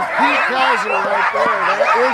is Pete Kaiser right there. That is